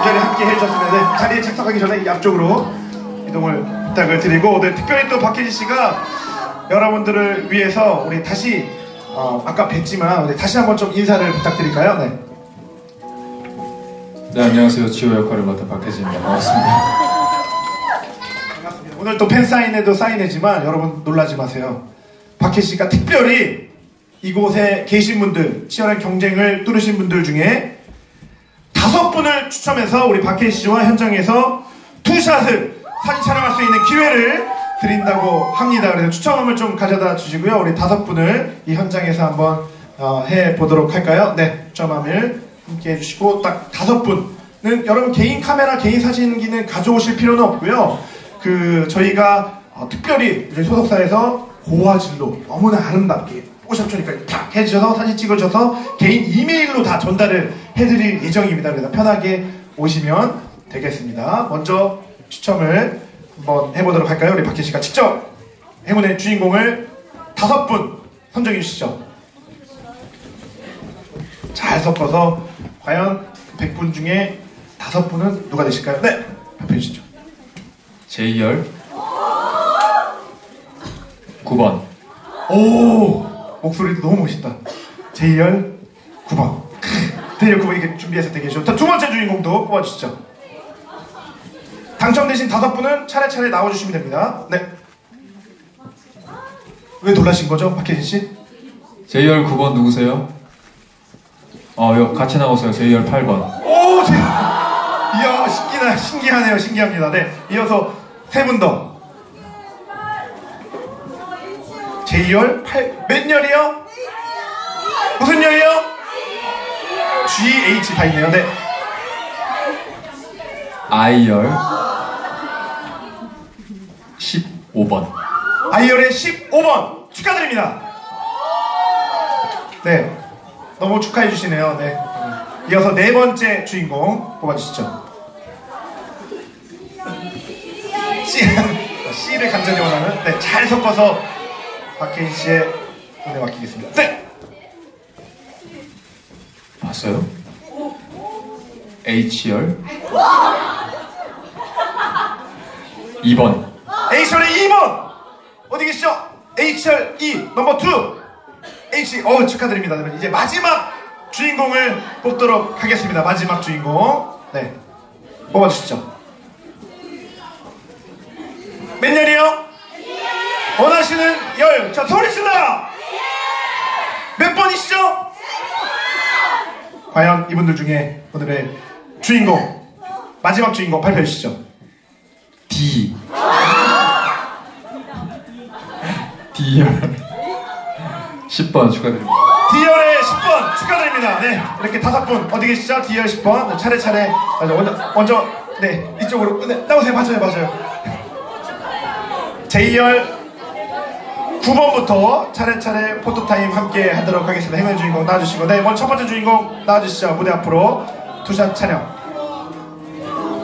이 자리에 함께 해주셨으면 네, 자리에 착석하기 전에 이 앞쪽으로 이동을 부탁을 드리고 네, 특별히 또 박혜진 씨가 여러분들을 위해서 우리 다시 어, 아까 뵀지만 네, 다시 한번 좀 인사를 부탁드릴까요? 네. 네 안녕하세요 지호 역할을 맡은 박혜진입니다 반갑습니다 반갑습니다. 오늘 또 팬 사인회도 사인회지만 여러분 놀라지 마세요. 박혜 씨가 특별히 이곳에 계신 분들, 치열한 경쟁을 뚫으신 분들 중에 다섯 분을 추첨해서 우리 박혜 씨와 현장에서 투샷을 사진 촬영할 수 있는 기회를 드린다고 합니다. 그래서 추첨을 좀 가져다 주시고요. 우리 다섯 분을 이 현장에서 한번 어, 해 보도록 할까요? 네, 추첨함을 함께 해주시고 딱 다섯 분은 여러분 개인 카메라, 개인 사진기는 가져오실 필요는 없고요. 그 저희가 어, 특별히 저희 소속사에서 고화질로 너무나 아름답게 뽀샵 초니까 탁 해주셔서 사진 찍어줘서 개인 이메일로 다 전달을 해드릴 예정입니다. 그래서 편하게 오시면 되겠습니다. 먼저 추첨을 한번 해보도록 할까요? 우리 박혜 씨가 직접 행운의 주인공을 다섯 분 선정해 주시죠. 잘 섞어서 과연 100분 중에 다섯 분은 누가 되실까요? 네, 발표해 주시죠. 제이열 9번 오 목소리도 너무 멋있다. 제이열 9번. 제이열 9번 이렇게 준비해서 되게 좋다. 두 번째 주인공도 뽑아주시죠. 당첨되신 다섯 분은 차례차례 나와주시면 됩니다. 네. 왜 놀라신 거죠, 박혜진 씨? 제이열 9번 누구세요? 어 여, 같이 나오세요 제이열 8번 오, 제... 이야, 신기하, 신기하네요, 신기합니다. 네, 이어서 세 분 더. 제이열 8, 몇 열이요? 무슨 열이요? GH 다 있네요, 네. 아이열 15번 아이열의 15번 축하드립니다. 네, 너무 축하해 주시네요. 네. 이어서 네 번째 주인공 뽑아 주시죠. C, C를 간절히 원하는 네, 잘 섞어서 박혜인 씨의 손에 맡기겠습니다. 네, 봤어요? H열 2번 H열의 2번 어디 계시죠? H열 2 넘버 2 H 어 축하드립니다. 그러면 이제 마지막 주인공을 뽑도록 하겠습니다. 마지막 주인공 네 뽑아주시죠. 몇 열이요? 원하시는 열. 자 소리 질러. 몇 번이시죠? 과연 이분들 중에 오늘의 주인공 마지막 주인공 발표해 주시죠. D D열 10번 축하드립니다 D열의 10번 축하드립니다. 네, 이렇게 다섯 분 어디 계시죠? D열 10번 네, 차례차례 먼저 먼저 네 이쪽으로 네, 나오세요. 맞아요, 맞아요. J열 9번부터 차례차례 photo time 함께 하도록 하겠습니다. 행운 주인공 나와주시고 네, 먼저 첫 번째 주인공 나와주시죠. 무대 앞으로 two shot 촬영